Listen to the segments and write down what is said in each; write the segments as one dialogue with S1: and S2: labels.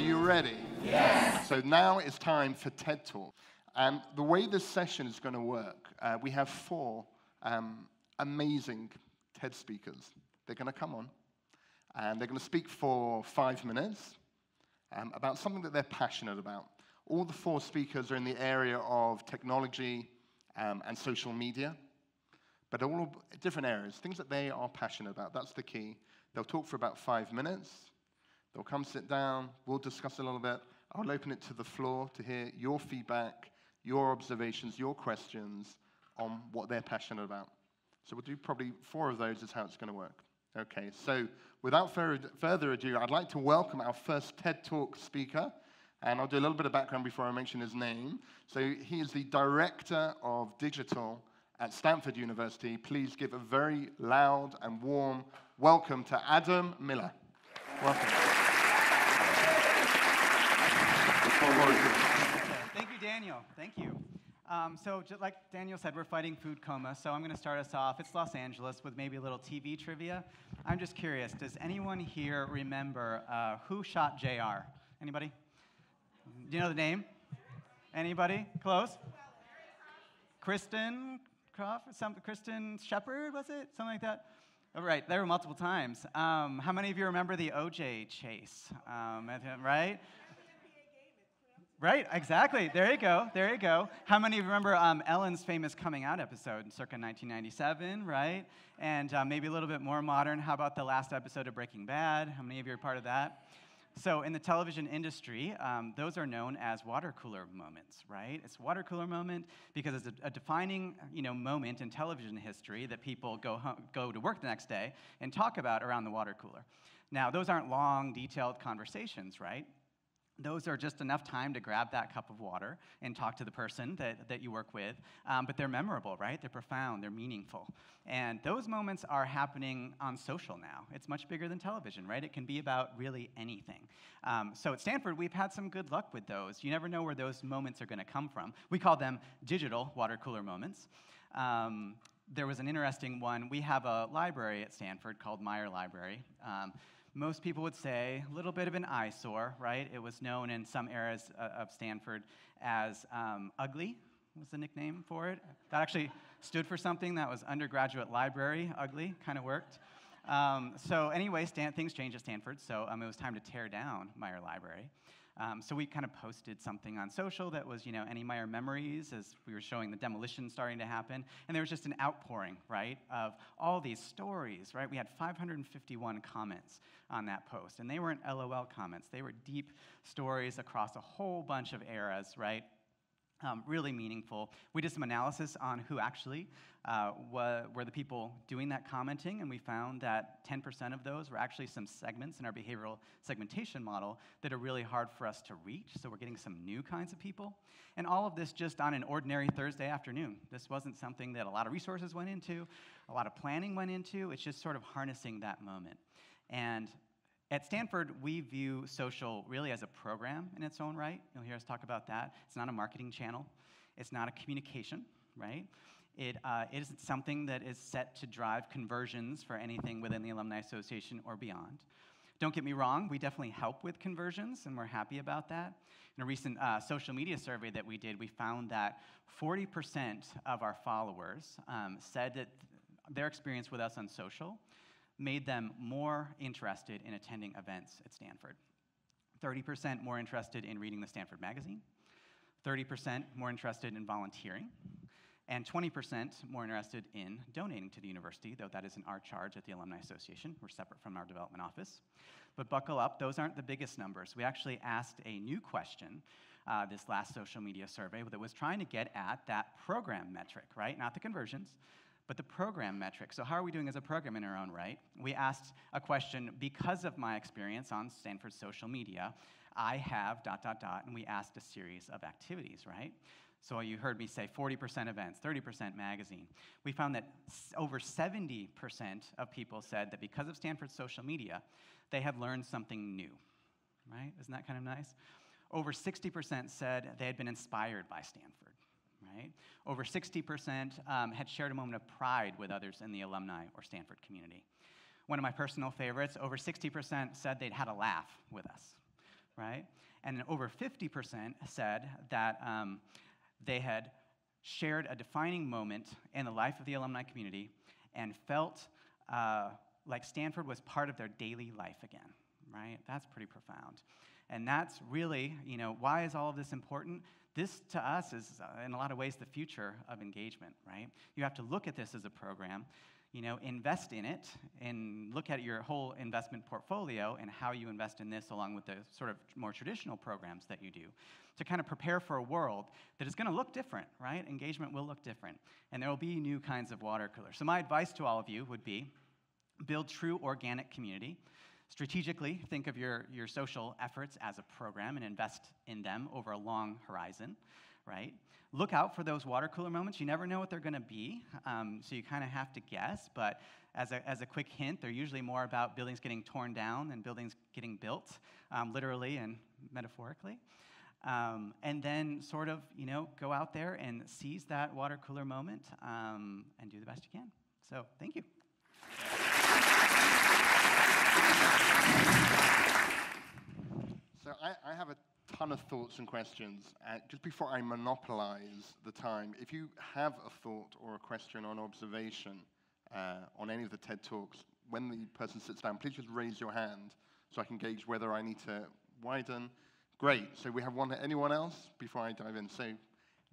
S1: you ready? Yes. So now it's time for TED Talk. And the way this session is going to work, uh, we have four um, amazing TED speakers. They're going to come on and they're going to speak for five minutes um, about something that they're passionate about. All the four speakers are in the area of technology um, and social media, but all different areas, things that they are passionate about. That's the key. They'll talk for about five minutes. They'll come sit down. We'll discuss a little bit. I'll open it to the floor to hear your feedback, your observations, your questions on what they're passionate about. So we'll do probably four of those, is how it's going to work. Okay, so without further ado, I'd like to welcome our first TED Talk speaker. And I'll do a little bit of background before I mention his name. So he is the Director of Digital at Stanford University. Please give a very loud and warm welcome to Adam Miller. Welcome.
S2: Thank you, Daniel. Thank you. Um, so, just like Daniel said, we're fighting food coma, so I'm going to start us off. It's Los Angeles with maybe a little TV trivia. I'm just curious, does anyone here remember uh, who shot JR? Anybody? Do you know the name? Anybody? Close? Kristen Crawford? Some, Kristen Shepard, was it? Something like that? Oh, right, there were multiple times. Um, how many of you remember the OJ chase? Um, right? Right, exactly. There you go. There you go. How many of you remember um, Ellen's famous coming out episode in circa 1997, right? And uh, maybe a little bit more modern. How about the last episode of Breaking Bad? How many of you are part of that? So, in the television industry, um, those are known as water cooler moments, right? It's water cooler moment because it's a, a, defining, you know, moment in television history that people go home, go to work the next day and talk about around the water cooler. Now, those aren't long, detailed conversations, right? Those are just enough time to grab that cup of water and talk to the person that, that you work with. Um, but they're memorable, right? They're profound, they're meaningful. And those moments are happening on social now. It's much bigger than television, right? It can be about really anything. Um, so at Stanford, we've had some good luck with those. You never know where those moments are going to come from. We call them digital water cooler moments. Um, there was an interesting one. We have a library at Stanford called Meyer Library. Most people would say a little bit of an eyesore, right? It was known in some eras uh, of Stanford as um, ugly, was the nickname for it. That actually stood for something that was undergraduate library, ugly, kind of worked. Um, so, anyway, Stan- things changed at Stanford, so um, it was time to tear down Meyer Library. Um, so we kind of posted something on social that was, you know, any Meyer memories as we were showing the demolition starting to happen. And there was just an outpouring, right, of all these stories, right? We had 551 comments on that post. And they weren't LOL comments, they were deep stories across a whole bunch of eras, right? Um, really meaningful. We did some analysis on who actually uh, were, the people doing that commenting, and we found that 10% of those were actually some segments in our behavioral segmentation model that are really hard for us to reach. So we're getting some new kinds of people. And all of this just on an ordinary Thursday afternoon. This wasn't something that a lot of resources went into, a lot of planning went into. It's just sort of harnessing that moment. And at Stanford, we view social really as a program in its own right. You'll hear us talk about that. It's not a marketing channel, it's not a communication, right? It uh, isn't something that is set to drive conversions for anything within the Alumni Association or beyond. Don't get me wrong, we definitely help with conversions, and we're happy about that. In a recent uh, social media survey that we did, we found that 40% of our followers um, said that their experience with us on social made them more interested in attending events at Stanford. 30% more interested in reading the Stanford magazine, 30% more interested in volunteering, and 20% more interested in donating to the university, though that isn't our charge at the Alumni Association. We're separate from our development office. But buckle up, those aren't the biggest numbers. We actually asked a new question uh, this last social media survey that was trying to get at that program metric, right? Not the conversions, but the program metric. So, how are we doing as a program in our own right? We asked a question because of my experience on Stanford social media. I have dot, dot, dot, and we asked a series of activities, right? So, you heard me say 40% events, 30% magazine. We found that over 70% of people said that because of Stanford social media, they had learned something new, right? Isn't that kind of nice? Over 60% said they had been inspired by Stanford right? Over 60% um, had shared a moment of pride with others in the alumni or Stanford community. One of my personal favorites, over 60% said they'd had a laugh with us. right? And over 50% said that um, they had shared a defining moment in the life of the alumni community and felt uh, like Stanford was part of their daily life again, right? That's pretty profound. And that's really, you know, why is all of this important? This to us is, uh, in a lot of ways, the future of engagement, right? You have to look at this as a program, you know, invest in it, and look at your whole investment portfolio and how you invest in this along with the sort of more traditional programs that you do to kind of prepare for a world that is going to look different, right? Engagement will look different, and there will be new kinds of water coolers. So, my advice to all of you would be build true organic community. Strategically, think of your, your social efforts as a program and invest in them over a long horizon, right? Look out for those water cooler moments. You never know what they're going to be, um, so you kind of have to guess. But as a, as a quick hint, they're usually more about buildings getting torn down than buildings getting built, um, literally and metaphorically. Um, and then sort of, you know, go out there and seize that water cooler moment um, and do the best you can. So, thank you.
S1: So I, I have a ton of thoughts and questions. Uh, just before I monopolize the time, if you have a thought or a question or an observation uh, on any of the TED Talks, when the person sits down, please just raise your hand so I can gauge whether I need to widen. Great. So we have one. Anyone else before I dive in? So,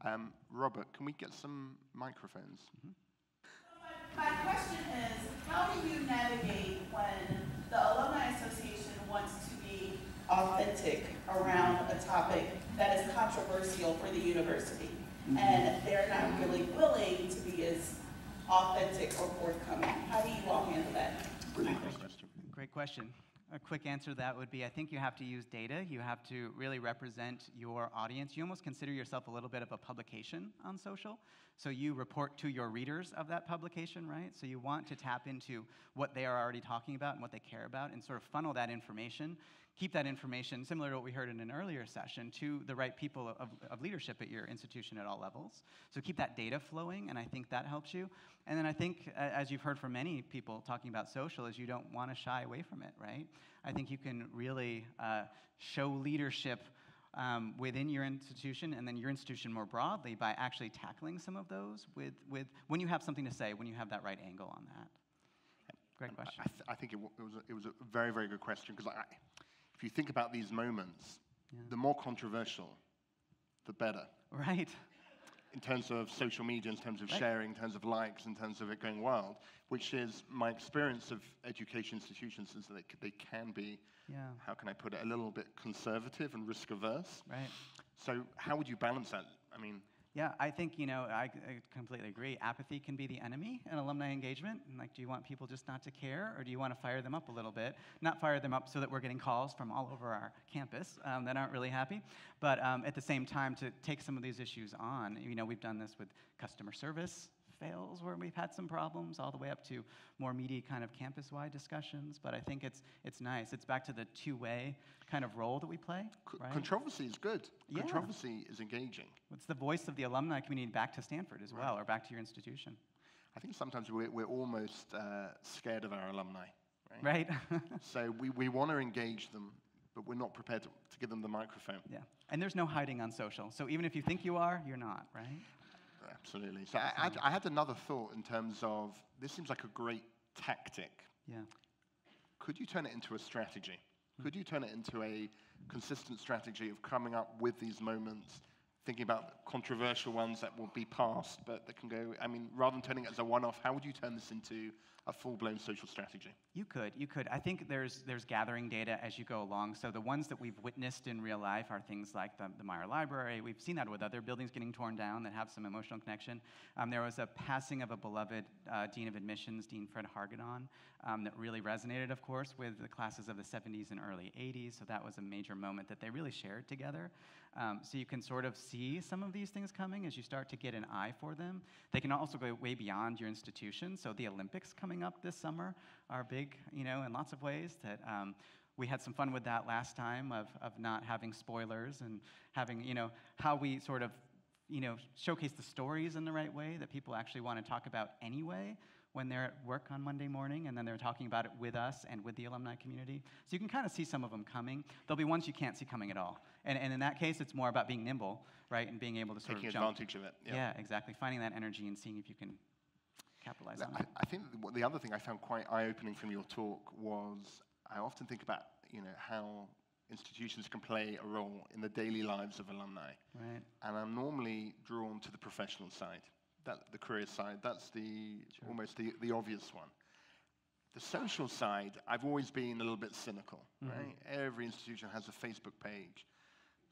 S1: um, Robert, can we get some microphones? Mm-hmm.
S3: My question is, how do you navigate when the Alumni Association wants to be authentic around a topic that is controversial for the university, mm-hmm. and they're not really willing to be as authentic or forthcoming? How do you all handle that?
S2: Great question. A quick answer to that would be I think you have to use data. You have to really represent your audience. You almost consider yourself a little bit of a publication on social. So you report to your readers of that publication, right? So you want to tap into what they are already talking about and what they care about and sort of funnel that information keep that information, similar to what we heard in an earlier session, to the right people of, of, leadership at your institution at all levels. So keep that data flowing, and I think that helps you. And then I think, as you've heard from many people talking about social, is you don't want to shy away from it, right? I think you can really uh, show leadership um, within your institution and then your institution more broadly by actually tackling some of those with, with when you have something to say, when you have that right angle on that. Great question.
S1: I, th- I think it, w- it, was a, it was a very, very good question because I, if you think about these moments, yeah. the more controversial, the better.
S2: Right.
S1: In terms of social media, in terms of right. sharing, in terms of likes, in terms of it going wild, which is my experience of education institutions is that they can be, yeah. how can I put it, a little bit conservative and risk averse.
S2: Right.
S1: So, how would you balance that? I mean,
S2: yeah, I think, you know, I, I, completely agree. Apathy can be the enemy in alumni engagement. And like, do you want people just not to care, or do you want to fire them up a little bit? Not fire them up so that we're getting calls from all over our campus um, that aren't really happy, but um, at the same time to take some of these issues on. You know, we've done this with customer service, fails where we've had some problems, all the way up to more meaty kind of campus-wide discussions. But I think it's it's nice. It's back to the two-way kind of role that we play. Right?
S1: Controversy is good. Yeah. Controversy is engaging.
S2: It's the voice of the alumni community back to Stanford as right. well, or back to your institution.
S1: I think sometimes we're, we're almost uh, scared of our alumni.
S2: Right.
S1: right. so we, we want to engage them, but we're not prepared to, to give them the microphone.
S2: Yeah. And there's no hiding on social. So even if you think you are, you're not, right?
S1: Absolutely. So I, I, I, had another thought in terms of this seems like a great tactic.
S2: Yeah.
S1: Could you turn it into a strategy? Hmm. Could you turn it into a consistent strategy of coming up with these moments, thinking about controversial ones that will be passed, but that can go, I mean, rather than turning it as a one off, how would you turn this into a full-blown social strategy?
S2: You could, you could. I think there's there's gathering data as you go along. So the ones that we've witnessed in real life are things like the, the Meyer Library. We've seen that with other buildings getting torn down that have some emotional connection. Um, there was a passing of a beloved uh, dean of admissions, Dean Fred Hargadon, um, that really resonated, of course, with the classes of the 70s and early 80s. So that was a major moment that they really shared together. Um, so you can sort of see some of these things coming as you start to get an eye for them. They can also go way beyond your institution. So the Olympics coming up this summer are big, you know, in lots of ways that um, we had some fun with that last time of, of not having spoilers and having, you know, how we sort of, you know, showcase the stories in the right way that people actually want to talk about anyway when they're at work on Monday morning, and then they're talking about it with us and with the alumni community. So you can kind of see some of them coming. There'll be ones you can't see coming at all. And, and in that case, it's more about being nimble, right, and being able to sort
S1: Taking
S2: of jump.
S1: advantage of it.
S2: Yeah. exactly. Finding that energy and seeing if you can capitalize on
S1: I,
S2: it.
S1: I think the other thing I found quite eye-opening from your talk was I often think about you know how institutions can play a role in the daily lives of alumni,
S2: Right.
S1: and I'm normally drawn to the professional side, that the career side. That's the almost the, the obvious one. The social side, I've always been a little bit cynical. Mm-hmm. Right, every institution has a Facebook page.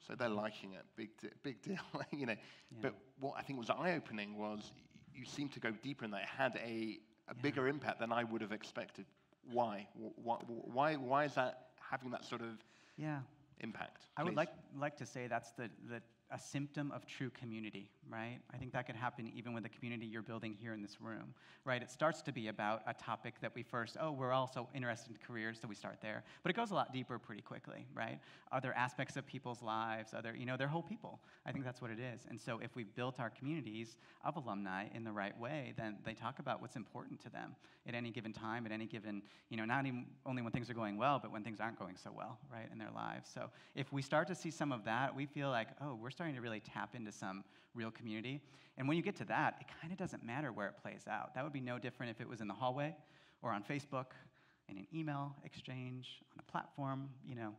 S1: So they're liking it, big, di- big deal, you know. But what I think was eye-opening was you seem to go deeper in that. It had a, a bigger impact than I would have expected. Why? Why, why? why is that having that sort of
S2: Yeah.
S1: impact?
S2: I would like, like to say that's the, the, a symptom of true community, right? I think that could happen even with the community you're building here in this room, right? It starts to be about a topic that we first, oh, we're also interested in careers, so we start there. But it goes a lot deeper pretty quickly, right? Other aspects of people's lives, other, you know, they're whole people. I think that's what it is. And so if we've built our communities of alumni in the right way, then they talk about what's important to them at any given time, at any given, you know, not even only when things are going well, but when things aren't going so well, right, in their lives. So if we start to see some of that, we feel like, oh, we're starting to really tap into some real community. And when you get to that, it kind of doesn't matter where it plays out. That would be no different if it was in the hallway or on Facebook, in an email exchange, on a platform, you know.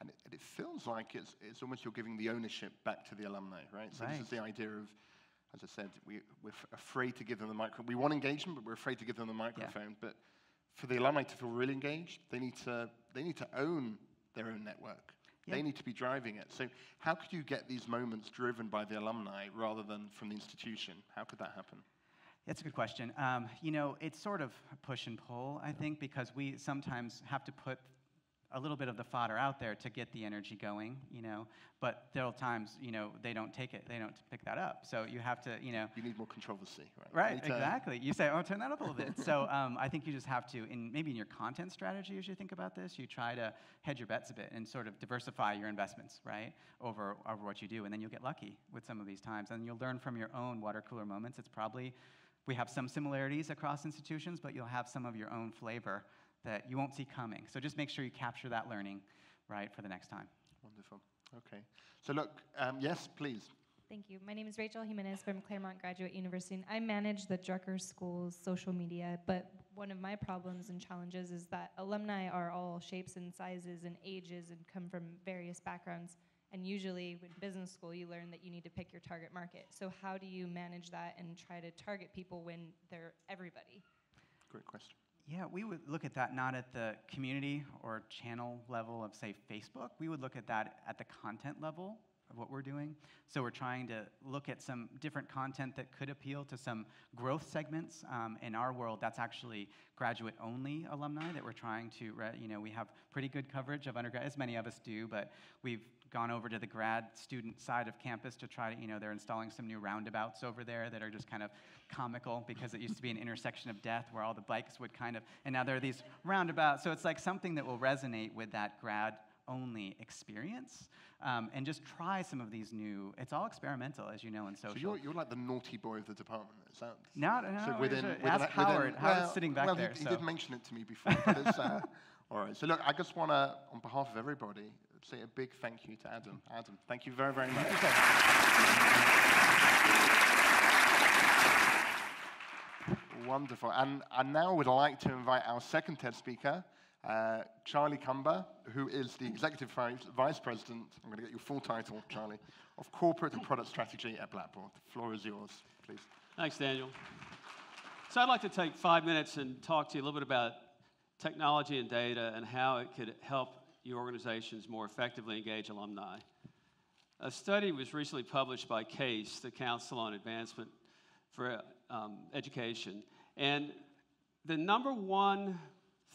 S1: And it, and it feels like it's, it's almost you're giving the ownership back to the alumni, right? So
S2: Right.
S1: this is the idea of, as I said, we, we're afraid to give them the microphone. We want engagement, but we're afraid to give them the microphone. But for the alumni to feel really engaged, they need to, they need to own their own network.
S2: Yeah.
S1: They need to be driving it. So how could you get these moments driven by the alumni rather than from the institution? How could that happen?
S2: That's a good question. Um, you know, it's sort of push and pull, I think, because we sometimes have to put a little bit of the fodder out there to get the energy going, you know, but there are times, you know, they don't take it, they don't pick that up. So you have to, you know,
S1: You need more controversy, right?
S2: Right,
S1: to-
S2: exactly. You say, oh, turn that up a little bit. so um, I think you just have to, in maybe in your content strategy as you think about this, you try to hedge your bets a bit and sort of diversify your investments, right, over, over what you do. And then you'll get lucky with some of these times. And you'll learn from your own water cooler moments. It's probably, we have some similarities across institutions, but you'll have some of your own flavor that you won't see coming. So just make sure you capture that learning, right, for the next time.
S1: Wonderful. Okay. So look, um, yes, please.
S4: Thank you. My name is Rachel Jimenez from Claremont Graduate University. and I manage the Drucker School's social media, but one of my problems and challenges is that alumni are all shapes and sizes and ages and come from various backgrounds. And usually, in business school, you learn that you need to pick your target market. So, how do you manage that and try to target people when they're everybody?
S1: Great question.
S2: Yeah, we would look at that not at the community or channel level of, say, Facebook. We would look at that at the content level of what we're doing. So we're trying to look at some different content that could appeal to some growth segments. Um, in our world, that's actually graduate-only alumni that we're trying to, you know, we have pretty good coverage of undergrad, as many of us do, but we've gone over to the grad student side of campus to try to, you know, they're installing some new roundabouts over there that are just kind of comical because it used to be an intersection of death where all the bikes would kind of, and now there are these roundabouts. So it's like something that will resonate with that grad only experience um, and just try some of these new, it's all experimental, as you know, in social.
S1: So you're, you're like the naughty boy of the department. Is that?
S2: No, no,
S1: so within, within
S2: ask
S1: that-
S2: Howard.
S1: within- well-
S2: sitting back
S1: well,
S2: there,
S1: He, he did mention it to me before. But it's, uh, all right. So look, I just want to, on behalf of everybody, say a big thank you to Adam. Adam, thank you very, very much. Wonderful. And I now I would like to invite our second TED speaker, uh, Charlie Cumbaa, who is the Executive Vice, Vice President, I'm going to get your full title, Charlie, of Corporate and Product Strategy at Blackbaud. The floor is yours, please.
S5: Thanks, Daniel. So I'd like to take five minutes and talk to you a little bit about technology and data and how it could help your organizations more effectively engage alumni. A study was recently published by CASE, the Council on Advancement for um, Education, and the number one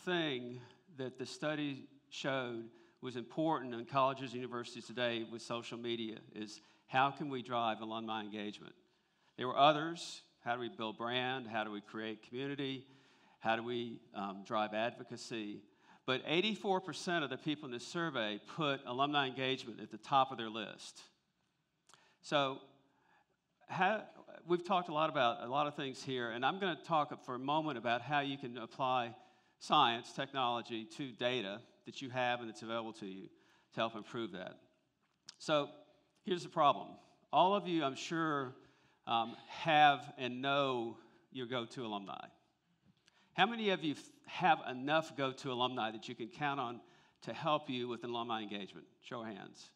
S5: thing that the study showed was important in colleges and universities today with social media is how can we drive alumni engagement? There were others. How do we build brand? How do we create community? How do we um, drive advocacy? But 84% of the people in this survey put alumni engagement at the top of their list. So, how, we've talked a lot about a lot of things here, and I'm going to talk for a moment about how you can apply science, technology to data that you have and that's available to you to help improve that. So here's the problem. All of you, I'm sure, um, have and know your go-to alumni. How many of you have enough go-to alumni that you can count on to help you with alumni engagement? Show of hands.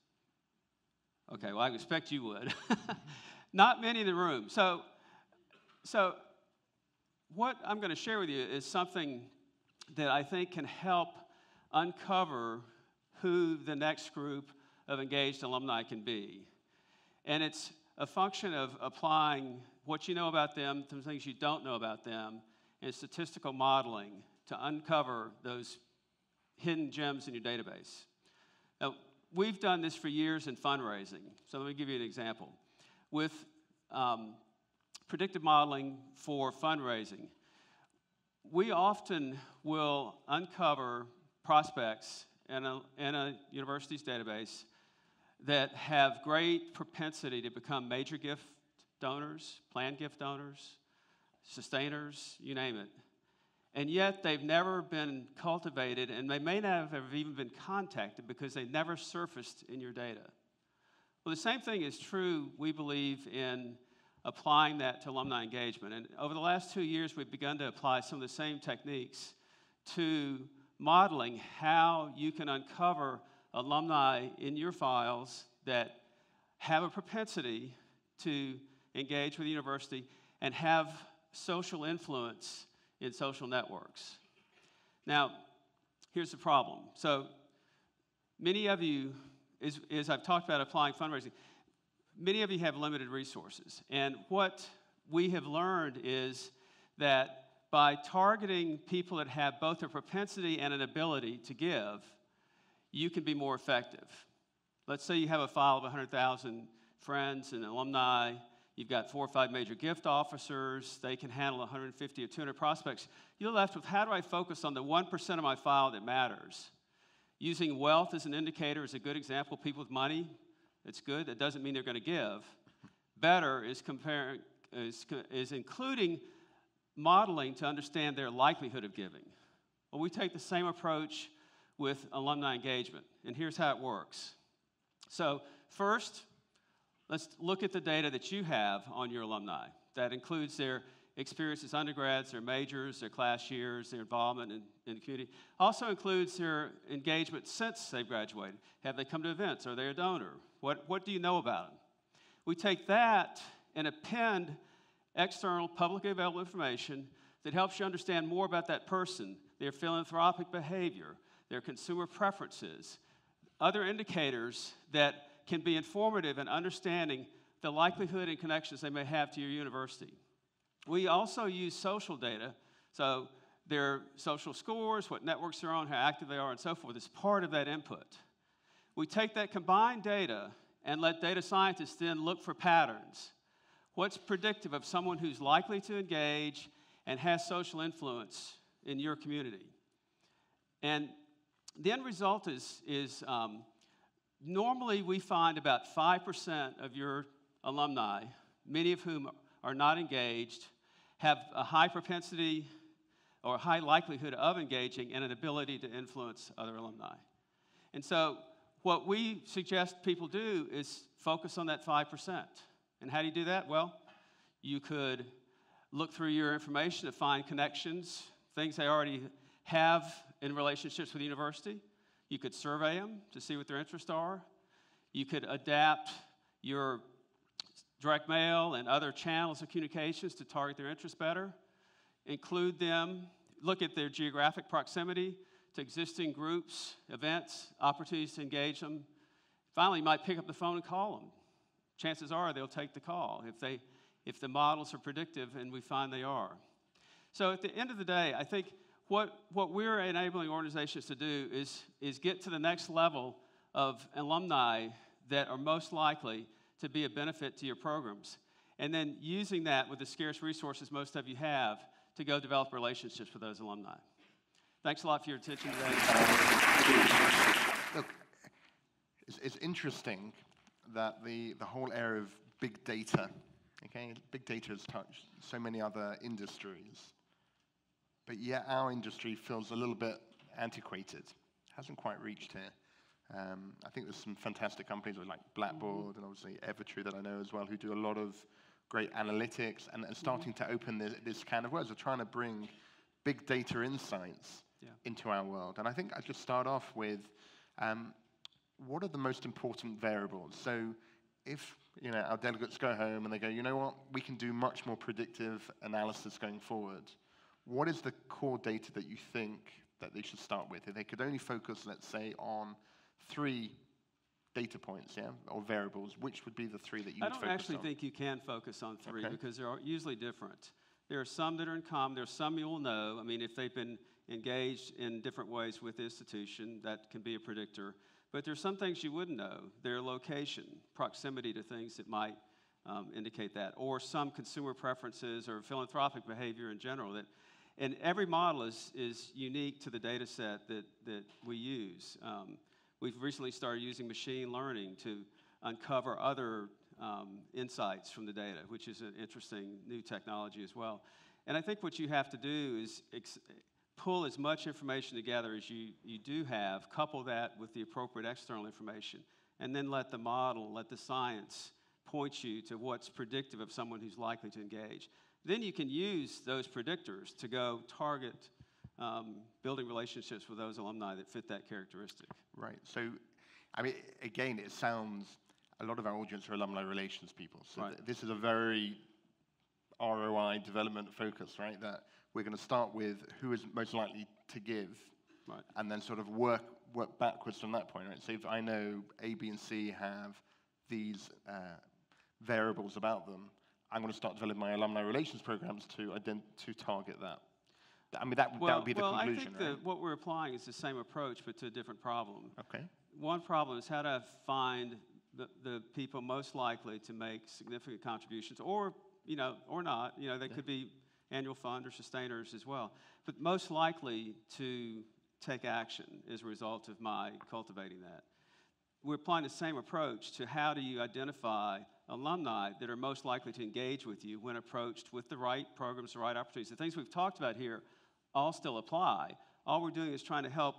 S5: Okay, well, I expect you would. Not many in the room. So, so what I'm going to share with you is something that I think can help uncover who the next group of engaged alumni can be. And it's a function of applying what you know about them to things you don't know about them and statistical modeling to uncover those hidden gems in your database. Now, we've done this for years in fundraising. So let me give you an example. With um, predictive modeling for fundraising, we often will uncover prospects in a, in a university's database that have great propensity to become major gift donors, planned gift donors, sustainers, you name it. And yet they've never been cultivated and they may not have even been contacted because they never surfaced in your data. Well, the same thing is true, we believe, in applying that to alumni engagement. And over the last two years, we've begun to apply some of the same techniques to modeling how you can uncover alumni in your files that have a propensity to engage with the university and have social influence in social networks. Now, here's the problem. So, many of you, as, as I've talked about applying fundraising, many of you have limited resources. And what we have learned is that by targeting people that have both a propensity and an ability to give, you can be more effective. Let's say you have a file of 100,000 friends and alumni. You've got four or five major gift officers. They can handle 150 or 200 prospects. You're left with how do I focus on the 1% of my file that matters? Using wealth as an indicator is a good example. People with money, it's good. That doesn't mean they're going to give. Better is comparing is, is including modeling to understand their likelihood of giving. Well, we take the same approach with alumni engagement, and here's how it works. So, first, let's look at the data that you have on your alumni. That includes their experience as undergrads, their majors, their class years, their involvement in, in the community. Also includes their engagement since they've graduated. Have they come to events? Are they a donor? What, what do you know about them? We take that and append external, publicly available information that helps you understand more about that person, their philanthropic behavior, their consumer preferences, other indicators that can be informative in understanding the likelihood and connections they may have to your university. We also use social data, so their social scores, what networks they're on, how active they are, and so forth, is part of that input. We take that combined data and let data scientists then look for patterns. What's predictive of someone who's likely to engage and has social influence in your community? And the end result is, is um, normally we find about 5% of your alumni, many of whom are not engaged, have a high propensity or high likelihood of engaging and an ability to influence other alumni. And so, what we suggest people do is focus on that 5%. And how do you do that? Well, you could look through your information to find connections, things they already have in relationships with the university. You could survey them to see what their interests are. You could adapt your direct mail and other channels of communications to target their interests better. Include them, look at their geographic proximity to existing groups, events, opportunities to engage them. Finally, you might pick up the phone and call them. Chances are they'll take the call if, they, if the models are predictive, and we find they are. So at the end of the day, I think what, what we're enabling organizations to do is, is get to the next level of alumni that are most likely to be a benefit to your programs. And then using that with the scarce resources most of you have to go develop relationships with those alumni. Thanks a lot for your attention today.
S1: Look, it's, it's interesting that the, the whole area of big data Okay, big data has touched so many other industries, but yet our industry feels a little bit antiquated. Hasn't quite reached here. Um, I think there's some fantastic companies like Blackbaud and obviously EverTrue that I know as well, who do a lot of great analytics and, and starting to open this, this can of words. We're trying to bring big data insights
S5: Yeah.
S1: into our world. And I think I'd just start off with um, what are the most important variables? So if you know our delegates go home and they go, you know what, we can do much more predictive analysis going forward. What is the core data that you think that they should start with? If they could only focus, let's say, on three data points, yeah, or variables, which would be the three that you
S5: I
S1: would
S5: don't
S1: focus
S5: actually think you can focus on three
S1: Okay.
S5: because they're usually different. There are some that are in common. There are some you'll know. I mean, if they've been engaged in different ways with the institution, that can be a predictor. But there's some things you wouldn't know. Their location, proximity to things that might um, indicate that, or some consumer preferences or philanthropic behavior in general. That, and every model is, is unique to the data set that, that we use. Um, we've recently started using machine learning to uncover other um, insights from the data, which is an interesting new technology as well. And I think what you have to do is pull as much information together as you, you do have, couple that with the appropriate external information, and then let the model, let the science point you to what's predictive of someone who's likely to engage. Then you can use those predictors to go target um, building relationships with those alumni that fit that characteristic.
S1: Right. So, I mean, again, it sounds a lot of our audience are alumni relations people. So
S5: Right.
S1: th- this is a very ROI development focus, right? That we're going to start with who is most likely to give,
S5: Right.
S1: and then sort of work work backwards from that point, right? So if I know A, B, and C have these uh, variables about them, I'm going to start developing my alumni relations programs to ident- to target that. I mean, that, that would be the
S5: well
S1: conclusion,
S5: I think
S1: right?
S5: that what we're applying is the same approach, but to a different problem.
S1: Okay.
S5: One problem is how to find the, the people most likely to make significant contributions, or you know, or not. You know, they could be annual fund or sustainers as well, but most likely to take action as a result of my cultivating that. We're applying the same approach to how do you identify alumni that are most likely to engage with you when approached with the right programs, the right opportunities. The things we've talked about here all still apply. All we're doing is trying to help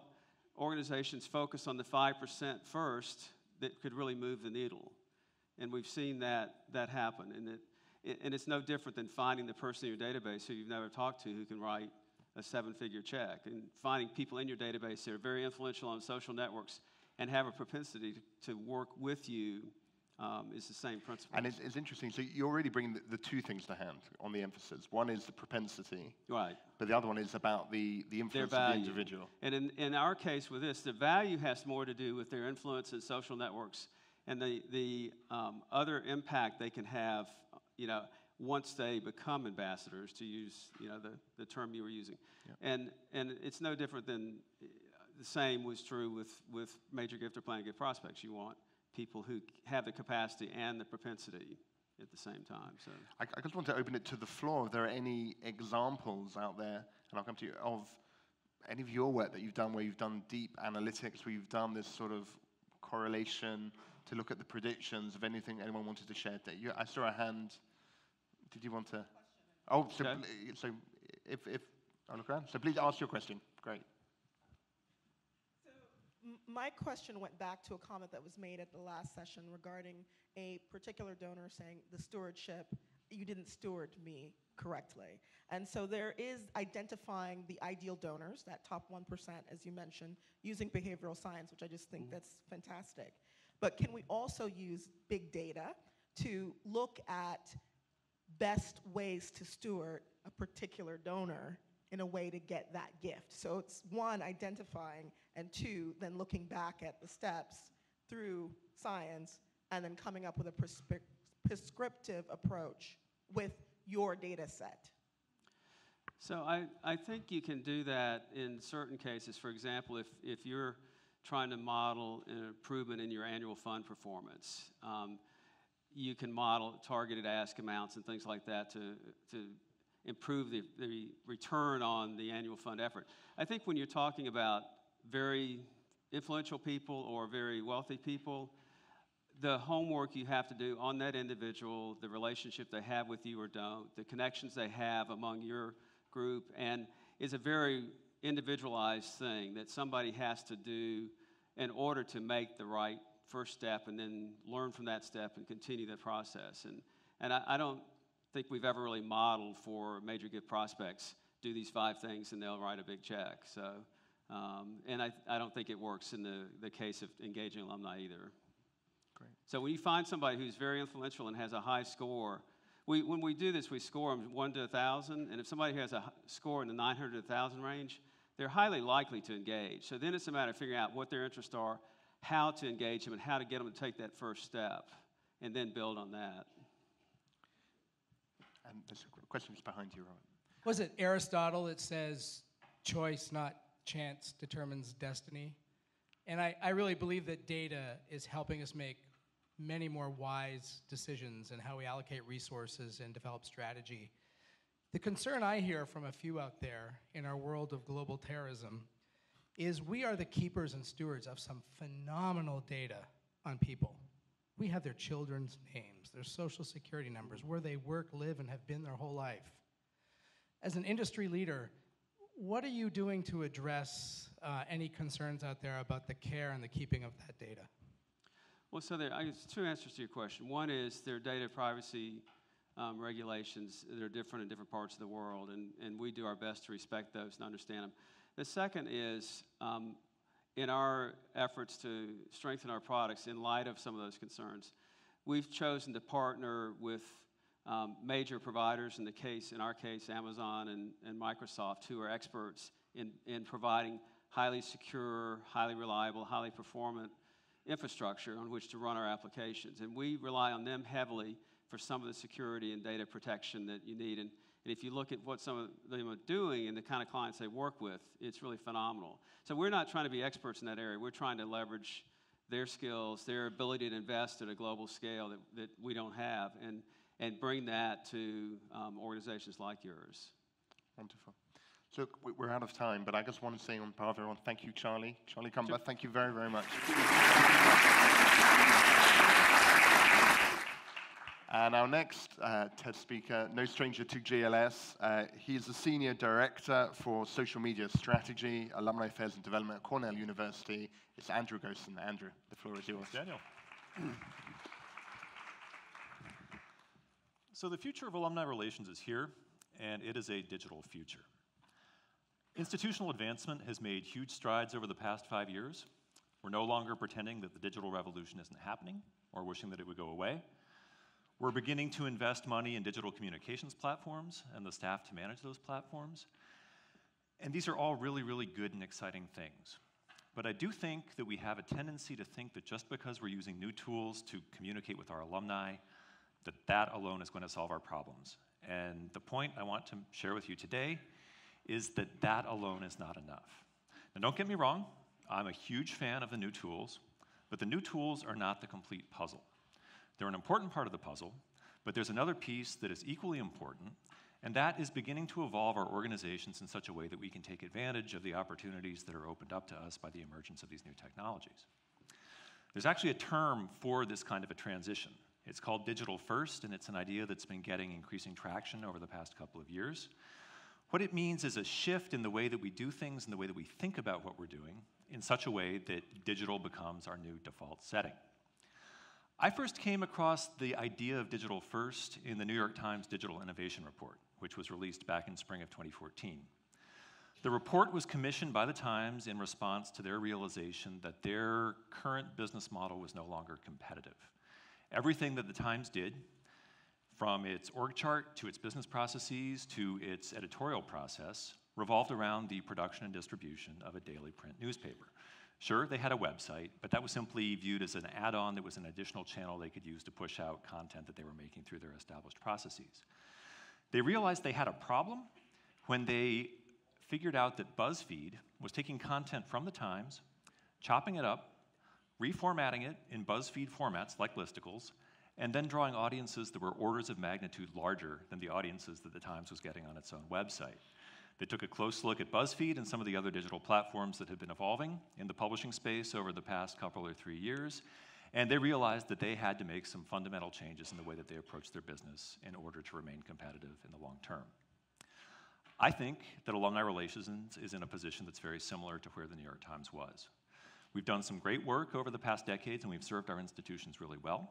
S5: organizations focus on the 5% first that could really move the needle. And we've seen that, that happen. And, it, and it's no different than finding the person in your database who you've never talked to who can write a seven figure check. And finding people in your database that are very influential on social networks and have a propensity to, to work with you um, is the same principle.
S1: And it's, it's interesting. So you're really bringing the, the two things to hand on the emphasis. One is the propensity,
S5: right.
S1: but the other one is about the, the influence of the individual.
S5: And in, in our case with this, the value has more to do with their influence in social networks and the, the um, other impact they can have, you know, once they become ambassadors, to use, you know, the, the term you were using. And, and it's no different than uh, the same was true with, with major gift or plan gift prospects. You want people who have the capacity and the propensity at the same time. So.
S1: I, I just want to open it to the floor. If there are any examples out there, and I'll come to you, of any of your work that you've done where you've done deep analytics, where you've done this sort of correlation to look at the predictions of anything anyone wanted to share. That you, I saw a hand. Did you want to? Oh, so,
S5: Okay.
S1: so if, if, oh, look around. So please ask your question. Great.
S6: My question went back to a comment that was made at the last session regarding a particular donor saying the stewardship, you didn't steward me correctly. And so there is identifying the ideal donors, that top 1%, as you mentioned, using behavioral science, which I just think mm-hmm. that's fantastic. But can we also use big data to look at best ways to steward a particular donor in a way to get that gift. So it's one, identifying, and two, then looking back at the steps through science and then coming up with a prescrip- prescriptive approach with your data set.
S5: So I, I think you can do that in certain cases. For example, if, if you're trying to model an improvement in your annual fund performance, um, you can model targeted ask amounts and things like that to, to improve the, the return on the annual fund effort. I think when you're talking about very influential people or very wealthy people, the homework you have to do on that individual, the relationship they have with you or don't, the connections they have among your group, and is a very individualized thing that somebody has to do in order to make the right first step and then learn from that step and continue the process. And, and I, I don't think we've ever really modeled for major gift prospects do these five things and they'll write a big check. So, um, and I, I don't think it works in the, the case of engaging alumni either.
S1: Great.
S5: So when you find somebody who's very influential and has a high score, we, when we do this, we score them 1 to 1,000. And if somebody has a score in the 900 to 1,000 range, they're highly likely to engage. So then it's a matter of figuring out what their interests are, how to engage them, and how to get them to take that first step, and then build on that.
S1: And there's a question just behind you, Robert.
S7: Was it Aristotle that says choice, not chance, determines destiny? And I, I really believe that data is helping us make many more wise decisions in how we allocate resources and develop strategy. The concern I hear from a few out there in our world of global terrorism is we are the keepers and stewards of some phenomenal data on people. We have their children's names, their social security numbers, where they work, live, and have been their whole life. As an industry leader, what are you doing to address uh, any concerns out there about the care and the keeping of that data?
S5: Well, so there, are two answers to your question. One is there are data privacy um, regulations that are different in different parts of the world, and, and we do our best to respect those and understand them. The second is um, in our efforts to strengthen our products in light of some of those concerns, we've chosen to partner with um, major providers, in the case, in our case, Amazon and, and Microsoft, who are experts in, in providing highly secure, highly reliable, highly performant infrastructure on which to run our applications. And we rely on them heavily for some of the security and data protection that you need. And, and if you look at what some of them are doing and the kind of clients they work with, it's really phenomenal. So we're not trying to be experts in that area. We're trying to leverage their skills, their ability to invest at a global scale that, that we don't have. And and bring that to um, organizations like yours.
S1: Wonderful. So we're out of time, but I just want to say on behalf of everyone, thank you, Charlie. Charlie Cumbaa, thank you very, very much. And our next uh, TED speaker, no stranger to GLS, uh, he is the Senior Director for Social Media Strategy, Alumni Affairs and Development at Cornell University. It's Andrew Gossen. Andrew, the floor is yours.
S8: Daniel. So the future of alumni relations is here, and it is a digital future. Institutional advancement has made huge strides over the past five years. We're no longer pretending that the digital revolution isn't happening or wishing that it would go away. We're beginning to invest money in digital communications platforms and the staff to manage those platforms. And these are all really, really good and exciting things. But I do think that we have a tendency to think that just because we're using new tools to communicate with our alumni, that that alone is going to solve our problems. And the point I want to share with you today is that that alone is not enough. Now, don't get me wrong, I'm a huge fan of the new tools, but the new tools are not the complete puzzle. They're an important part of the puzzle, but there's another piece that is equally important, and that is beginning to evolve our organizations in such a way that we can take advantage of the opportunities that are opened up to us by the emergence of these new technologies. There's actually a term for this kind of a transition. It's called Digital First, and it's an idea that's been getting increasing traction over the past couple of years. What it means is a shift in the way that we do things and the way that we think about what we're doing in such a way that digital becomes our new default setting. I first came across the idea of digital first in the New York Times Digital Innovation Report, which was released back in spring of 2014. The report was commissioned by the Times in response to their realization that their current business model was no longer competitive. Everything that the Times did, from its org chart to its business processes to its editorial process, revolved around the production and distribution of a daily print newspaper. Sure, they had a website, but that was simply viewed as an add on that was an additional channel they could use to push out content that they were making through their established processes. They realized they had a problem when they figured out that BuzzFeed was taking content from the Times, chopping it up, reformatting it in BuzzFeed formats like listicles, and then drawing audiences that were orders of magnitude larger than the audiences that the Times was getting on its own website. They took a close look at BuzzFeed and some of the other digital platforms that had been evolving in the publishing space over the past couple or three years, And they realized that they had to make some fundamental changes in the way that they approached their business in order to remain competitive in the long term. I think that alumni relations is in a position that's very similar to where the New York Times was. We've done some great work over the past decades and we've served our institutions really well.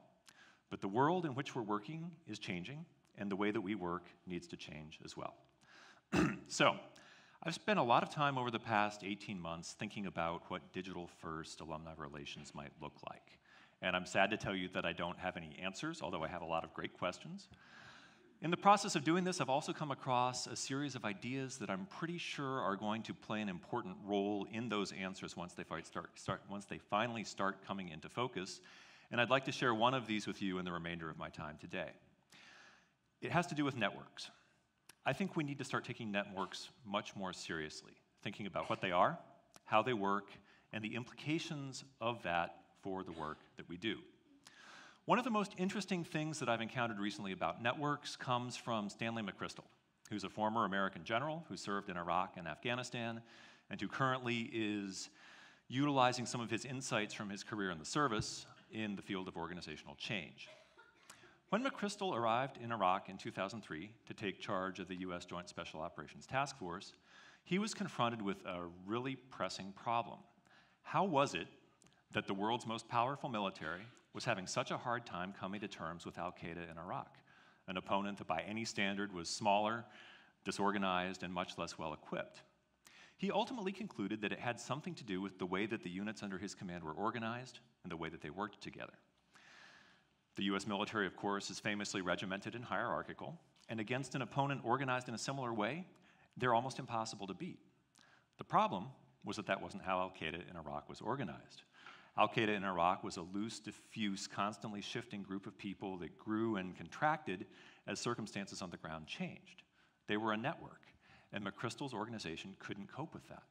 S8: But the world in which we're working is changing, and the way that we work needs to change as well. so, I've spent a lot of time over the past 18 months thinking about what digital first alumni relations might look like. And I'm sad to tell you that I don't have any answers, although I have a lot of great questions. In the process of doing this, I've also come across a series of ideas that I'm pretty sure are going to play an important role in those answers once they, start, start, once they finally start coming into focus. And I'd like to share one of these with you in the remainder of my time today. It has to do with networks. I think we need to start taking networks much more seriously, thinking about what they are, how they work, and the implications of that for the work that we do. One of the most interesting things that I've encountered recently about networks comes from Stanley McChrystal, who's a former American general who served in Iraq and Afghanistan, and who currently is utilizing some of his insights from his career in the service in the field of organizational change. When McChrystal arrived in Iraq in 2003 to take charge of the U.S. Joint Special Operations Task Force, he was confronted with a really pressing problem. How was it that the world's most powerful military was having such a hard time coming to terms with Al Qaeda in Iraq, an opponent that by any standard was smaller, disorganized, and much less well equipped. He ultimately concluded that it had something to do with the way that the units under his command were organized and the way that they worked together. The US military, of course, is famously regimented and hierarchical, and against an opponent organized in a similar way, they're almost impossible to beat. The problem was that that wasn't how Al Qaeda in Iraq was organized. Al Qaeda in Iraq was a loose, diffuse, constantly shifting group of people that grew and contracted as circumstances on the ground changed. They were a network, and McChrystal's organization couldn't cope with that.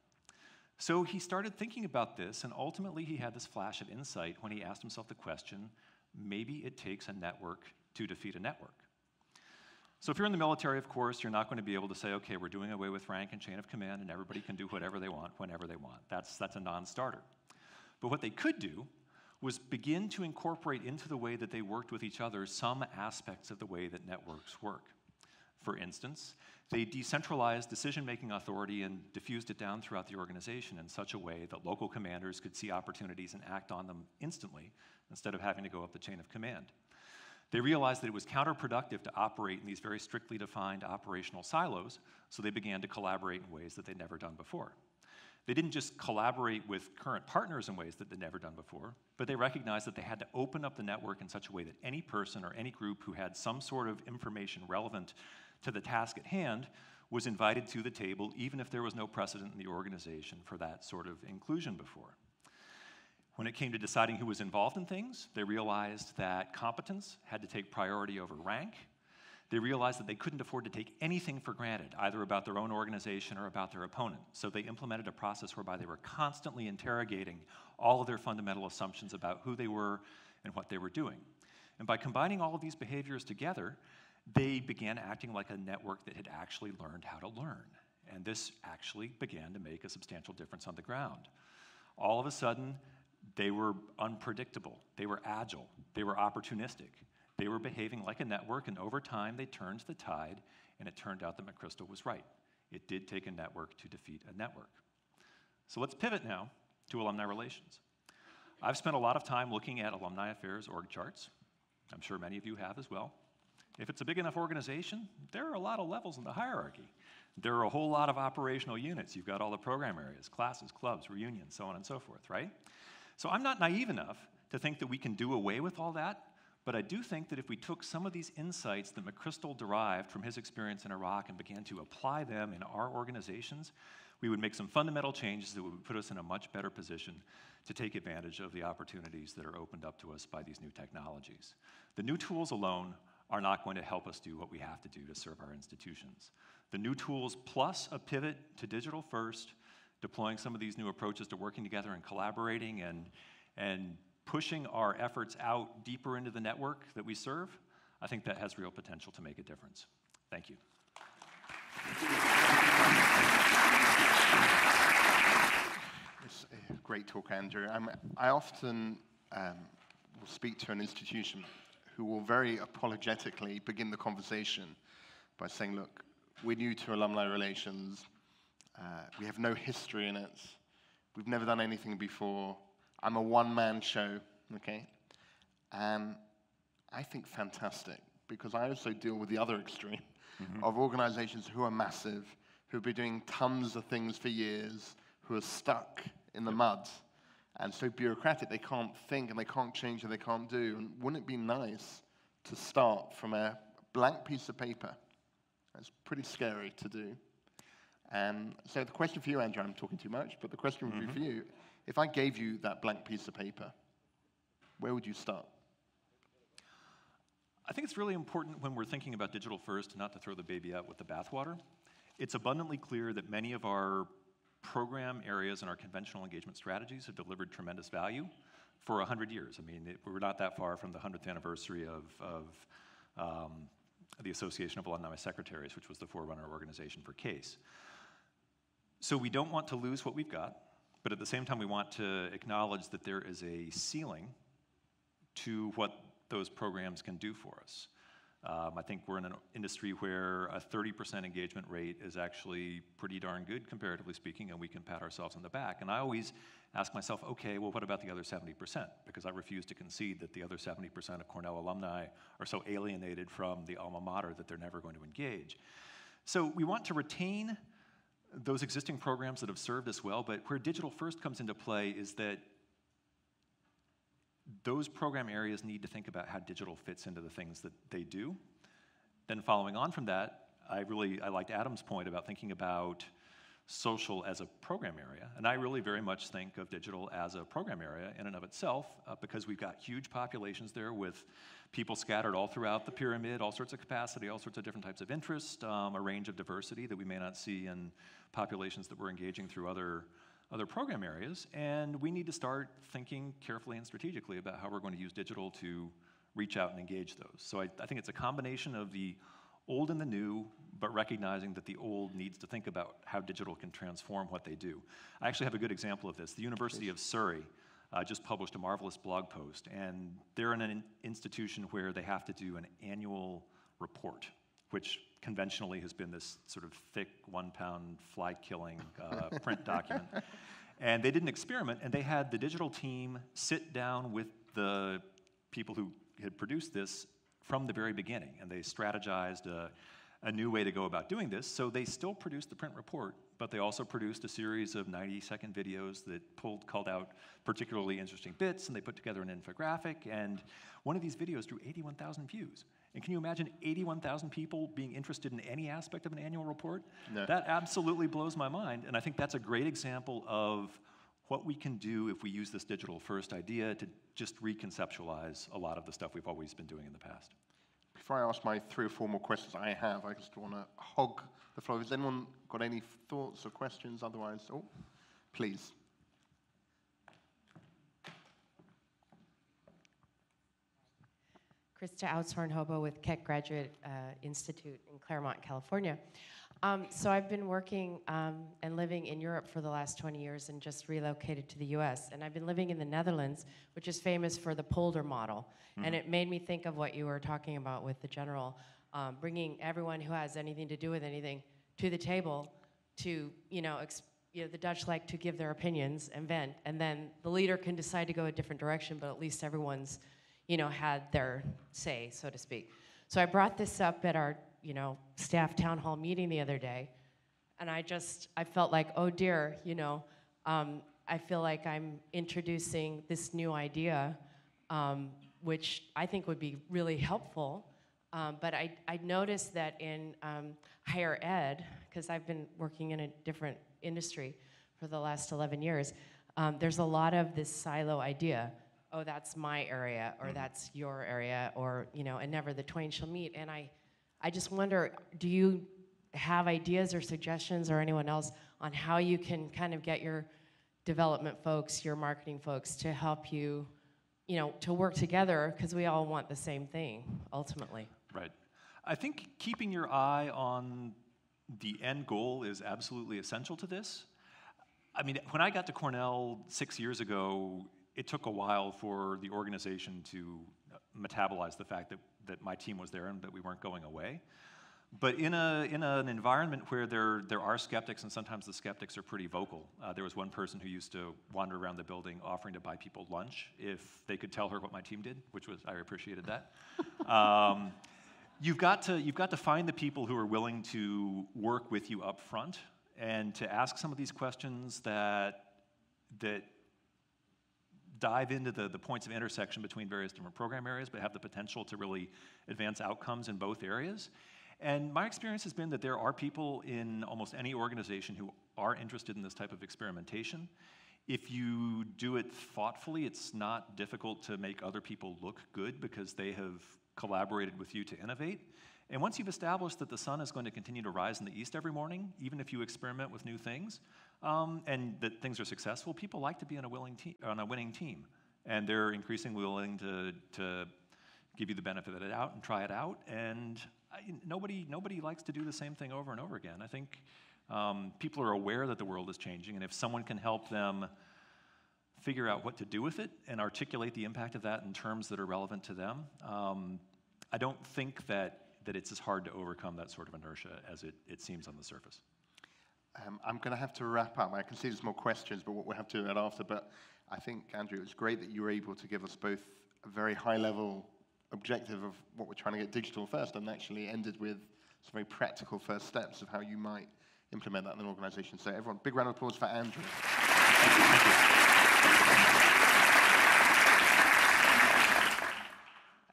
S8: So he started thinking about this, and ultimately he had this flash of insight when he asked himself the question maybe it takes a network to defeat a network. So if you're in the military, of course, you're not going to be able to say, okay, we're doing away with rank and chain of command, and everybody can do whatever they want whenever they want. That's, that's a non starter. But what they could do was begin to incorporate into the way that they worked with each other some aspects of the way that networks work. For instance, they decentralized decision making authority and diffused it down throughout the organization in such a way that local commanders could see opportunities and act on them instantly instead of having to go up the chain of command. They realized that it was counterproductive to operate in these very strictly defined operational silos, so they began to collaborate in ways that they'd never done before. They didn't just collaborate with current partners in ways that they'd never done before, but they recognized that they had to open up the network in such a way that any person or any group who had some sort of information relevant to the task at hand was invited to the table, even if there was no precedent in the organization for that sort of inclusion before. When it came to deciding who was involved in things, they realized that competence had to take priority over rank, they realized that they couldn't afford to take anything for granted, either about their own organization or about their opponent. So they implemented a process whereby they were constantly interrogating all of their fundamental assumptions about who they were and what they were doing. And by combining all of these behaviors together, they began acting like a network that had actually learned how to learn. And this actually began to make a substantial difference on the ground. All of a sudden, they were unpredictable, they were agile, they were opportunistic, they were behaving like a network, and over time they turned the tide, and it turned out that McChrystal was right. It did take a network to defeat a network. So let's pivot now to alumni relations. I've spent a lot of time looking at alumni affairs org charts. I'm sure many of you have as well. If it's a big enough organization, there are a lot of levels in the hierarchy. There are a whole lot of operational units. You've got all the program areas, classes, clubs, reunions, so on and so forth, right? So I'm not naive enough to think that we can do away with all that but I do think that if we took some of these insights that McChrystal derived from his experience in Iraq and began to apply them in our organizations, we would make some fundamental changes that would put us in a much better position to take advantage of the opportunities that are opened up to us by these new technologies. The new tools alone are not going to help us do what we have to do to serve our institutions. The new tools plus a pivot to digital first, deploying some of these new approaches to working together and collaborating and, and pushing our efforts out deeper into the network that we serve, I think that has real potential to make a difference. Thank you.
S1: It's a great talk, Andrew. Um, I often um, will speak to an institution who will very apologetically begin the conversation by saying, look, we're new to alumni relations. Uh, we have no history in it. We've never done anything before. I'm a one man show, okay? And I think fantastic because I also deal with the other extreme mm-hmm. of organizations who are massive, who've been doing tons of things for years, who are stuck in the mud and so bureaucratic they can't think and they can't change and they can't do. And wouldn't it be nice to start from a blank piece of paper? That's pretty scary to do. And so the question for you, Andrew, I'm talking too much, but the question would mm-hmm. be for you if I gave you that blank piece of paper, where would you start?
S8: I think it's really important when we're thinking about digital first not to throw the baby out with the bathwater. It's abundantly clear that many of our program areas and our conventional engagement strategies have delivered tremendous value for 100 years. I mean, it, we're not that far from the 100th anniversary of, of um, the Association of Alumni Secretaries, which was the forerunner organization for CASE. So we don't want to lose what we've got, but at the same time, we want to acknowledge that there is a ceiling to what those programs can do for us. Um, I think we're in an industry where a 30% engagement rate is actually pretty darn good, comparatively speaking, and we can pat ourselves on the back. And I always ask myself, okay, well, what about the other 70%? Because I refuse to concede that the other 70% of Cornell alumni are so alienated from the alma mater that they're never going to engage. So we want to retain those existing programs that have served us well, but where digital first comes into play is that those program areas need to think about how digital fits into the things that they do. Then following on from that, I really I liked Adam's point about thinking about social as a program area, and I really very much think of digital as a program area in and of itself uh, because we've got huge populations there with people scattered all throughout the pyramid, all sorts of capacity, all sorts of different types of interest, um, a range of diversity that we may not see in populations that we're engaging through other other program areas, and we need to start thinking carefully and strategically about how we're going to use digital to reach out and engage those. So I, I think it's a combination of the old and the new, but recognizing that the old needs to think about how digital can transform what they do. I actually have a good example of this. The University of Surrey uh, just published a marvelous blog post, and they're in an institution where they have to do an annual report, which conventionally has been this sort of thick, one pound, fly killing uh, print document. And they did an experiment, and they had the digital team sit down with the people who had produced this from the very beginning, and they strategized a, a new way to go about doing this. So they still produced the print report, but they also produced a series of 90 second videos that pulled, called out particularly interesting bits, and they put together an infographic. And one of these videos drew 81,000 views. And can you imagine 81,000 people being interested in any aspect of an annual report? No. That absolutely blows my mind. And I think that's a great example of what we can do if we use this digital first idea to just reconceptualize a lot of the stuff we've always been doing in the past.
S1: Before I ask my three or four more questions I have, I just want to hog the floor. Has anyone got any thoughts or questions? Otherwise, oh, please.
S9: Krista Outshorn Hobo with Keck Graduate uh, Institute in Claremont, California. Um, so I've been working um, and living in Europe for the last 20 years and just relocated to the US. And I've been living in the Netherlands, which is famous for the polder model. Mm-hmm. And it made me think of what you were talking about with the general, um, bringing everyone who has anything to do with anything to the table to, you know, exp- you know, the Dutch like to give their opinions and vent, and then the leader can decide to go a different direction, but at least everyone's you know, had their say, so to speak. So I brought this up at our, you know, staff town hall meeting the other day, and I just, I felt like, oh dear, you know, um, I feel like I'm introducing this new idea, um, which I think would be really helpful. Um, but I, I noticed that in um, higher ed, because I've been working in a different industry for the last 11 years, um, there's a lot of this silo idea oh, that's my area, or mm-hmm. that's your area, or, you know, and never the twain shall meet. And I, I just wonder, do you have ideas or suggestions or anyone else on how you can kind of get your development folks, your marketing folks to help you, you know, to work together because we all want the same thing ultimately.
S8: Right. I think keeping your eye on the end goal is absolutely essential to this. I mean, when I got to Cornell six years ago, it took a while for the organization to metabolize the fact that, that my team was there and that we weren't going away. But in, a, in an environment where there, there are skeptics, and sometimes the skeptics are pretty vocal, uh, there was one person who used to wander around the building offering to buy people lunch if they could tell her what my team did, which was, I appreciated that. um, you've, got to, you've got to find the people who are willing to work with you up front and to ask some of these questions that, that dive into the, the points of intersection between various different program areas, but have the potential to really advance outcomes in both areas. And my experience has been that there are people in almost any organization who are interested in this type of experimentation. If you do it thoughtfully, it's not difficult to make other people look good because they have collaborated with you to innovate. And once you've established that the sun is going to continue to rise in the east every morning, even if you experiment with new things, um, and that things are successful, people like to be on a, willing te- on a winning team. And they're increasingly willing to, to give you the benefit of it out and try it out. And I, nobody, nobody likes to do the same thing over and over again. I think um, people are aware that the world is changing, and if someone can help them figure out what to do with it and articulate the impact of that in terms that are relevant to them, um, I don't think that, that it's as hard to overcome that sort of inertia as it, it seems on the surface.
S1: Um, I'm going to have to wrap up. I can see there's more questions, but what we'll have to do that after. But I think, Andrew, it was great that you were able to give us both a very high level objective of what we're trying to get digital first and actually ended with some very practical first steps of how you might implement that in an organization. So everyone, big round of applause for Andrew.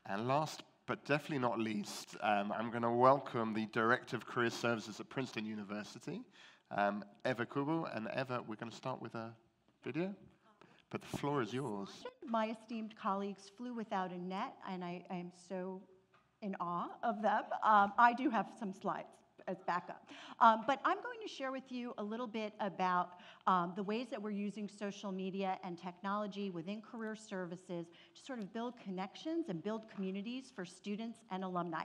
S1: And last but definitely not least, um, I'm going to welcome the Director of Career Services at Princeton University, um, Eva Kubu. And Eva, we're going to start with a video. But the floor is yours.
S10: My esteemed colleagues flew without a net, and I, I am so in awe of them. Um, I do have some slides as backup. Um, but I'm going to share with you a little bit about um, the ways that we're using social media and technology within career services to sort of build connections and build communities for students and alumni.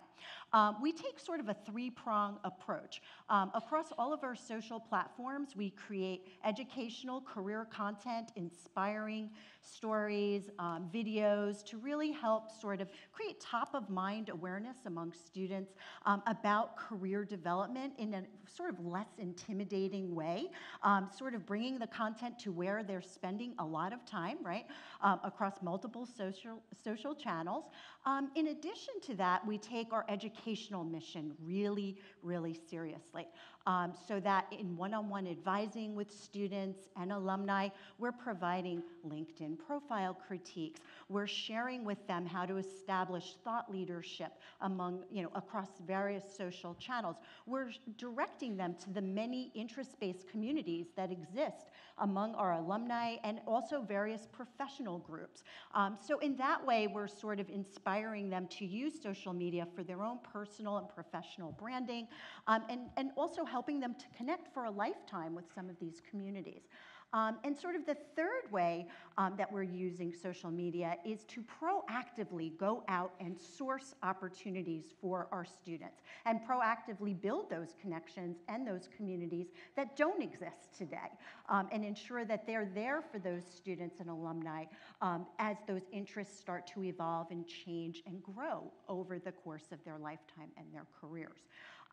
S10: Um, we take sort of a three-prong approach. Um, across all of our social platforms, we create educational career content, inspiring stories, um, videos to really help sort of create top-of-mind awareness among students um, about career development in a sort of less intimidating way, um, sort of bringing the content to where they're spending a lot of time, right, um, across multiple social, social channels. Um, in addition to that, we take our educational mission really, really seriously. Um, so that in one-on-one advising with students and alumni, we're providing LinkedIn profile critiques. We're sharing with them how to establish thought leadership among, you know, across various social channels. We're directing them to the many interest-based communities that exist among our alumni and also various professional groups. Um, so in that way, we're sort of inspiring them to use social media for their own personal and professional branding, um, and, and also helping them to connect for a lifetime with some of these communities. Um, and sort of the third way um, that we're using social media is to proactively go out and source opportunities for our students and proactively build those connections and those communities that don't exist today um, and ensure that they're there for those students and alumni um, as those interests start to evolve and change and grow over the course of their lifetime and their careers.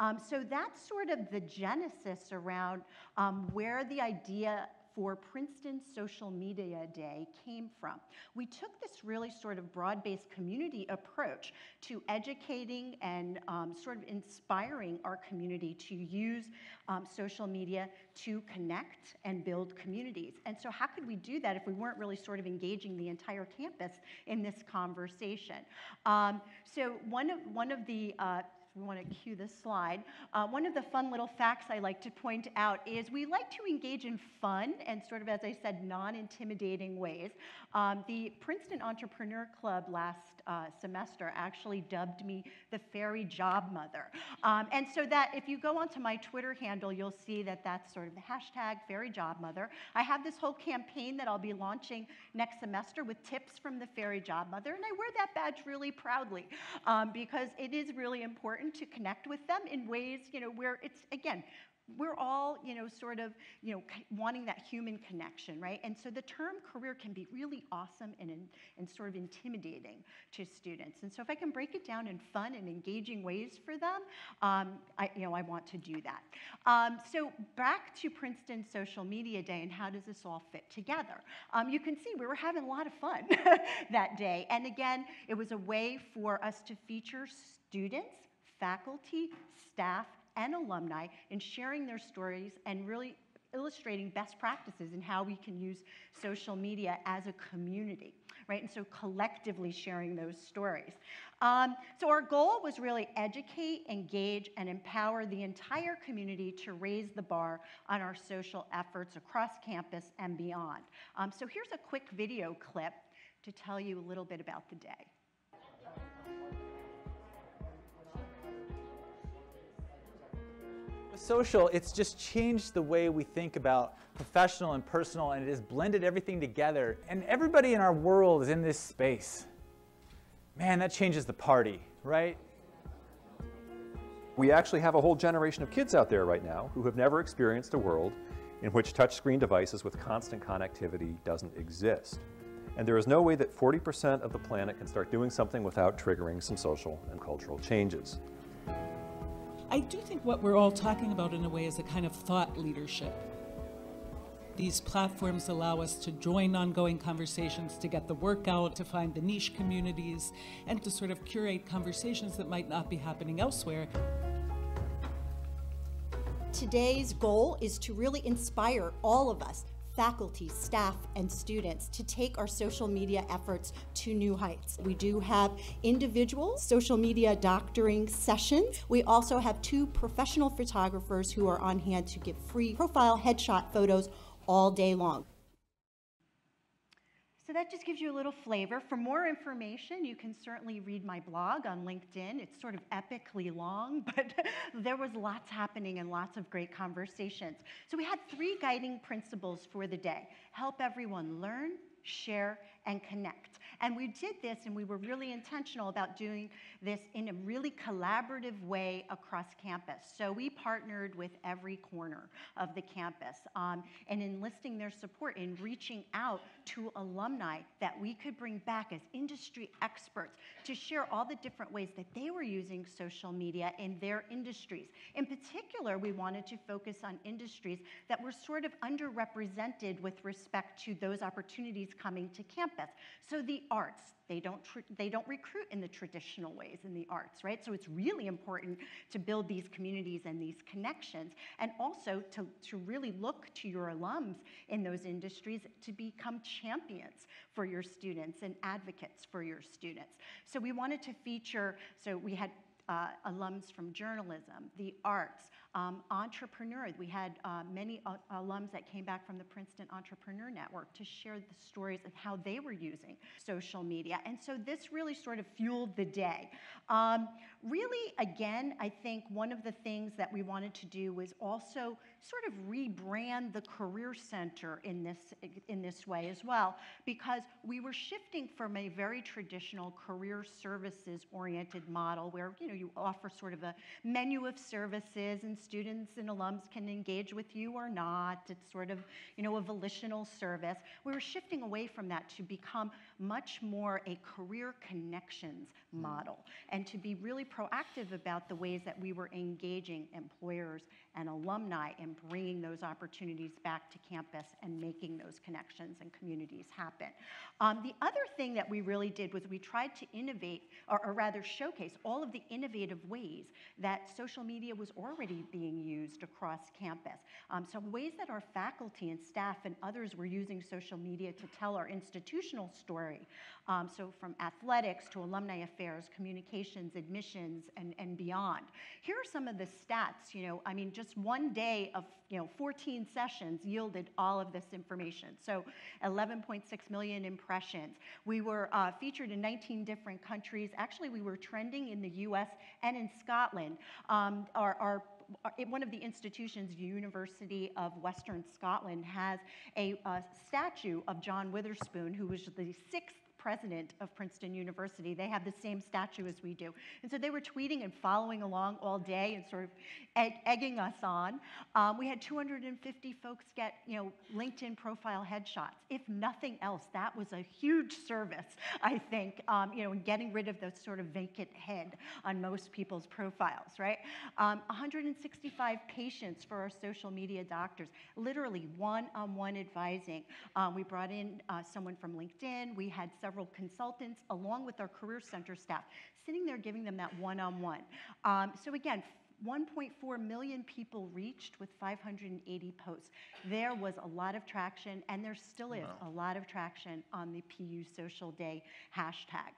S10: Um, so that's sort of the genesis around um, where the idea for Princeton Social Media Day came from. We took this really sort of broad-based community approach to educating and um, sort of inspiring our community to use um, social media to connect and build communities. And so how could we do that if we weren't really sort of engaging the entire campus in this conversation? Um, so one of, one of the uh, we want to cue this slide. Uh, one of the fun little facts I like to point out is we like to engage in fun and sort of, as I said, non-intimidating ways. Um, the Princeton Entrepreneur Club last uh, semester actually dubbed me the fairy job mother. Um, and so that if you go onto my Twitter handle, you'll see that that's sort of the hashtag fairy job mother. I have this whole campaign that I'll be launching next semester with tips from the fairy job mother. And I wear that badge really proudly um, because it is really important to connect with them in ways, you know, where it's, again, we're all, you know, sort of, you know, wanting that human connection, right? And so the term career can be really awesome and, and sort of intimidating to students. And so if I can break it down in fun and engaging ways for them, um, I, you know, I want to do that. Um, so back to Princeton Social Media Day and how does this all fit together? Um, you can see we were having a lot of fun that day. And again, it was a way for us to feature students, faculty, staff, and alumni in sharing their stories and really illustrating best practices in how we can use social media as a community, right? And so collectively sharing those stories. Um, so our goal was really educate, engage, and empower the entire community to raise the bar on our social efforts across campus and beyond. Um, so here's a quick video clip to tell you a little bit about the day.
S11: Social, it's just changed the way we think about professional and personal, and it has blended everything together. And everybody in our world is in this space. Man, that changes the party, right?
S12: We actually have a whole generation of kids out there right now who have never experienced a world in which touchscreen devices with constant connectivity doesn't exist. And there is no way that 40% of the planet can start doing something without triggering some social and cultural changes.
S13: I do think what we're all talking about in a way is a kind of thought leadership. These platforms allow us to join ongoing conversations, to get the work out, to find the niche communities, and to sort of curate conversations that might not be happening elsewhere.
S10: Today's goal is to really inspire all of us faculty, staff, and students to take our social media efforts to new heights. We do have individual social media doctoring sessions. We also have two professional photographers who are on hand to give free profile headshot photos all day long. So that just gives you a little flavor. For more information, you can certainly read my blog on LinkedIn. It's sort of epically long, but there was lots happening and lots of great conversations. So we had three guiding principles for the day. Help everyone learn, share, and connect. And we did this, and we were really intentional about doing this in a really collaborative way across campus. So we partnered with every corner of the campus um, and enlisting their support in reaching out to alumni that we could bring back as industry experts to share all the different ways that they were using social media in their industries. In particular, we wanted to focus on industries that were sort of underrepresented with respect to those opportunities coming to campus. So the arts, they don't, they don't recruit in the traditional ways in the arts, right? So it's really important to build these communities and these connections, and also to, to really look to your alums in those industries to become champions for your students and advocates for your students. So we wanted to feature, so we had uh, alums from journalism, the arts, um, entrepreneur. We had uh, many uh, alums that came back from the Princeton Entrepreneur Network to share the stories of how they were using social media. And so this really sort of fueled the day. Um, really, again, I think one of the things that we wanted to do was also sort of rebrand the Career Center in this, in this way as well, because we were shifting from a very traditional career services oriented model where you know you offer sort of a menu of services and students and alums can engage with you or not. It's sort of you know a volitional service. We were shifting away from that to become much more a career connections mm. model and to be really proactive about the ways that we were engaging employers and alumni and bringing those opportunities back to campus and making those connections and communities happen. Um, the other thing that we really did was we tried to innovate, or, or rather showcase all of the innovative ways that social media was already being used across campus. Um, so ways that our faculty and staff and others were using social media to tell our institutional story. Um, so from athletics to alumni affairs, communications, admissions, and, and beyond. Here are some of the stats, you know, I mean, just one day of you know 14 sessions yielded all of this information. So 11.6 million impressions. We were uh, featured in 19 different countries. Actually, we were trending in the U.S. and in Scotland. Um, our, our Uh, one of the institutions, University of Western Scotland, has a, a statue of John Witherspoon, who was the sixth president of Princeton University. They have the same statue as we do. And so they were tweeting and following along all day and sort of egg, egging us on. Um, we had 250 folks get, you know, LinkedIn profile headshots. If nothing else, that was a huge service, I think, um, you know, in getting rid of the sort of vacant head on most people's profiles, right? Um, 165 patients for our social media doctors, literally one-on-one advising. Um, we brought in uh, someone from LinkedIn. We had several consultants along with our Career Center staff sitting there giving them that one-on-one. Um, so again, 1.4 million people reached with 580 posts. There was a lot of traction, and there still is
S1: Wow.
S10: a lot of traction on the PU Social Day hashtag.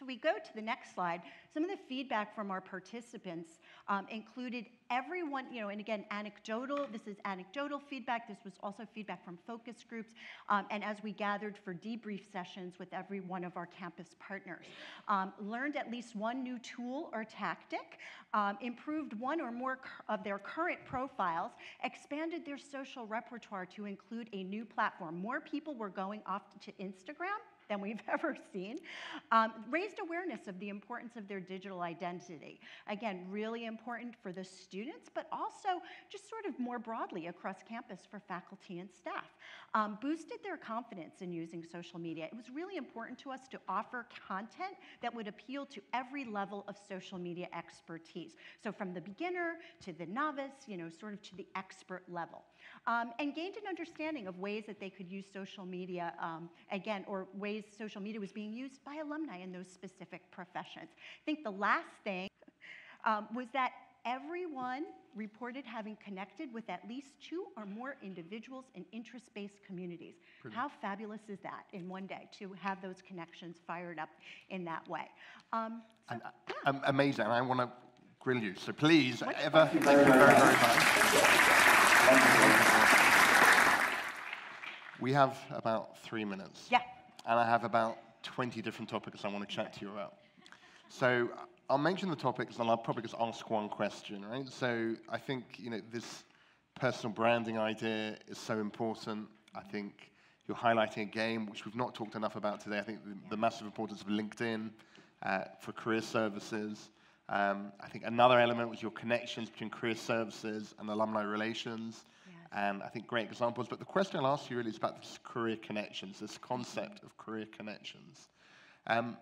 S10: So we go to the next slide. Some of the feedback from our participants um, included everyone, you know, and again, anecdotal. This is anecdotal feedback. This was also feedback from focus groups, um, and as we gathered for debrief sessions with every one of our campus partners. Um, learned at least one new tool or tactic, um, improved one or more of their current profiles, expanded their social repertoire to include a new platform. More people were going off to Instagram than we've ever seen, um, raised awareness of the importance of their digital identity. Again, really important for the students, but also just sort of more broadly across campus for faculty and staff. Um, boosted their confidence in using social media. It was really important to us to offer content that would appeal to every level of social media expertise. So from the beginner to the novice, you know, sort of to the expert level. Um, and gained an understanding of ways that they could use social media, um, again, or ways social media was being used by alumni in those specific professions. I think the last thing um, was that everyone reported having connected with at least two or more individuals in interest-based communities.
S1: Brilliant.
S10: How fabulous is that in one day to have those connections fired up in that way? Um, so,
S1: And, uh, um, amazing. I want to grill you. So please. Eva, thank you very, very much. We have about three minutes.
S10: Yeah.
S1: And I have about 20 different topics I want to chat to you about. So I'll mention the topics and I'll probably just ask one question, right? So I think, you know, this personal branding idea is so important. I think you're highlighting a game which we've not talked enough about today. I think the, the massive importance of LinkedIn uh, for career services. Um, I think another element was your connections between career services and alumni relations. And I think great examples. But the question I'll ask you really is about this career connections, this concept of career connections. Um,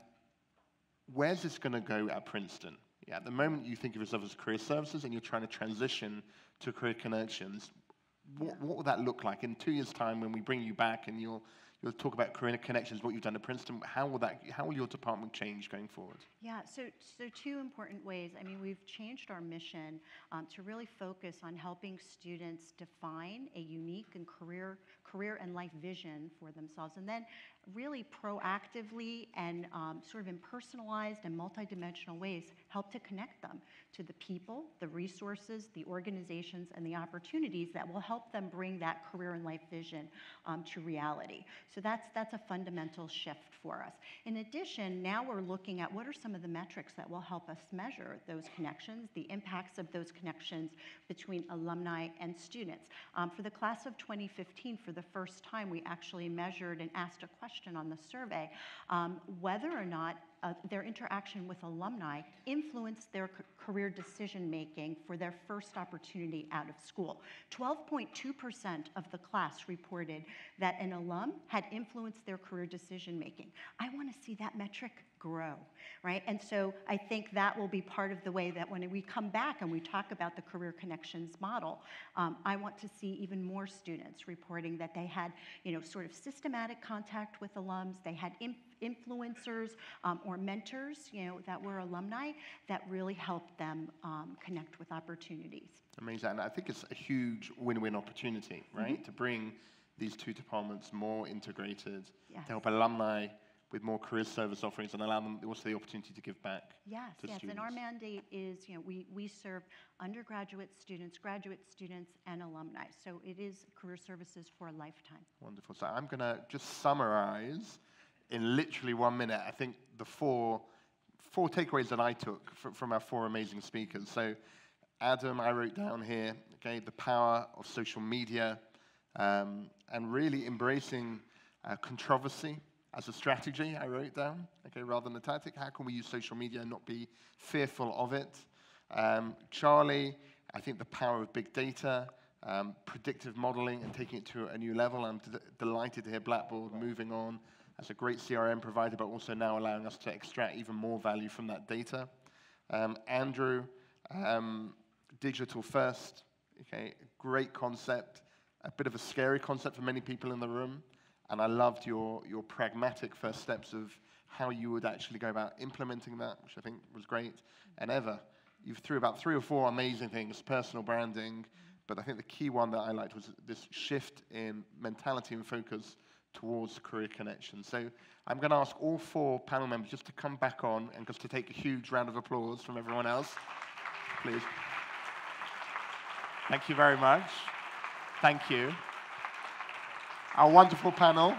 S1: where's this going to go at Princeton? Yeah, at the moment you think of yourself as career services and you're trying to transition to career connections. What, what will that look like in two years' time when we bring you back and you'll you'll talk about career connections, what you've done at Princeton? How will that? How will your department change going forward?
S10: Yeah, so, so two important ways. I mean, we've changed our mission um, to really focus on helping students define a unique and career, career and life vision for themselves, and then really proactively and um, sort of in personalized and multidimensional ways help to connect them to the people, the resources, the organizations, and the opportunities that will help them bring that career and life vision um, to reality. So that's, that's a fundamental shift for us. In addition, now we're looking at what are some of the metrics that will help us measure those connections, the impacts of those connections between alumni and students. Um, for the class of 2015, for the first time, we actually measured and asked a question on the survey um, whether or not uh, their interaction with alumni influenced their career decision making for their first opportunity out of school. 12.2% of the class reported that an alum had influenced their career decision making. I want to see that metric grow, right? And so I think that will be part of the way that when we come back and we talk about the career connections model, um, I want to see even more students reporting that they had, you know, sort of systematic contact with alums, they had in- influencers um, or mentors, you know, that were alumni that really helped them um, connect with opportunities.
S1: Amazing. And I think it's a huge win-win opportunity, right? To bring these two departments more integrated,
S10: Yes.
S1: to help alumni with more career service offerings and allow them also the opportunity to give back
S10: Yes,
S1: to
S10: yes,
S1: students.
S10: and our mandate is, you know, we, we serve undergraduate students, graduate students, and alumni. So it is career services for a lifetime.
S1: Wonderful. So I'm going to just summarize in literally one minute, I think the four, four takeaways that I took fr- from our four amazing speakers. So Adam, I wrote down here, okay, the power of social media um, and really embracing uh, controversy as a strategy, I wrote down, okay, rather than a tactic. How can we use social media and not be fearful of it? Um, Charlie, I think the power of big data, um, predictive modeling, and taking it to a new level. I'm d- delighted to hear Blackbaud moving on as a great CRM provider, but also now allowing us to extract even more value from that data. Um, Andrew, um, digital first, okay, great concept, a bit of a scary concept for many people in the room. And I loved your, your pragmatic first steps of how you would actually go about implementing that, which I think was great. And Eva, you threw about three or four amazing things, personal branding, but I think the key one that I liked was this shift in mentality and focus towards career connection. So I'm going to ask all four panel members just to come back on and just to take a huge round of applause from everyone else, please. Thank you very much. Thank you. Our wonderful panel.